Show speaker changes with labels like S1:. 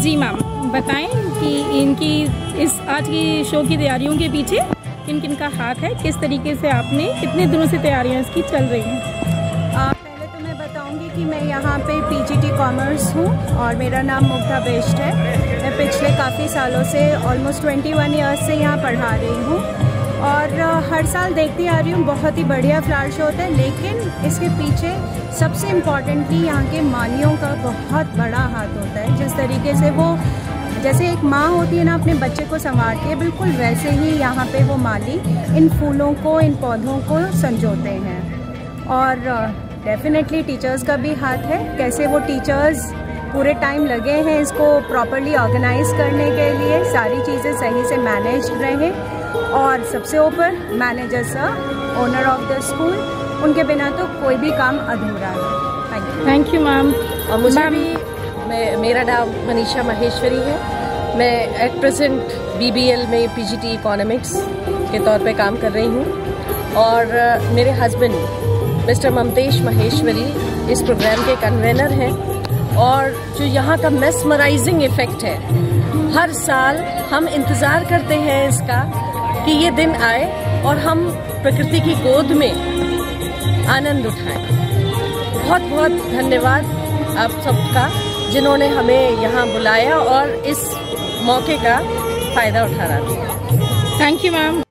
S1: जी ma'am, बताएँ कि इनकी इस आज की शो की तैयारियों के पीछे किन किन का हाथ है, किस तरीके से आपने कितने दिनों से तैयारियाँ इसकी चल रही हैं?
S2: पहले तो मैं बताऊँगी कि मैं यहाँ पे पीजीटी कॉमर्स हूँ और मेरा नाम मुग्धा बेस्ट है। मैं पिछले काफ़ी सालों से ऑलमोस्ट 21 ईयर्स से यहाँ पढ़ा रही हूँ। हर साल देखती आ रही हूँ, बहुत ही बढ़िया फ्लावर शो होता है, लेकिन इसके पीछे सबसे इम्पॉर्टेंटली यहाँ के मालियों का बहुत बड़ा हाथ होता है। जिस तरीके से वो, जैसे एक माँ होती है ना, अपने बच्चे को संवारती है बिल्कुल वैसे ही यहाँ पे वो माली इन फूलों को, इन पौधों को संजोते हैं। और डेफिनेटली टीचर्स का भी हाथ है, कैसे वो टीचर्स पूरे टाइम लगे हैं इसको प्रॉपरली ऑर्गेनाइज करने के लिए, सारी चीज़ें सही से मैनेज रहें। और सबसे ऊपर manager sir owner of the school उनके बिना तो कोई भी काम अधूरा है। Thank you
S1: thank you ma'am
S3: और मुझे भी मैं मेरा नाम मनीषा माहेश्वरी है। मैं एट प्रेजेंट बीबीएल में पीजीटी इकोनॉमिक्स के तौर पे काम कर रही हूँ। और मेरे हस्बैंड मिस्टर ममतेश माहेश्वरी इस प्रोग्राम के कन्वेनर हैं। और जो यहाँ का मेसमराइजिंग इफ़ेक्ट है हर साल हम इंतज़ार करते हैं इसका कि ये दिन आए और हम प्रकृति की गोद में आनंद उठाएँ। बहुत बहुत धन्यवाद आप सबका, जिन्होंने हमें यहाँ बुलाया और इस मौके का फ़ायदा उठा रहा
S1: थैंक यू मैम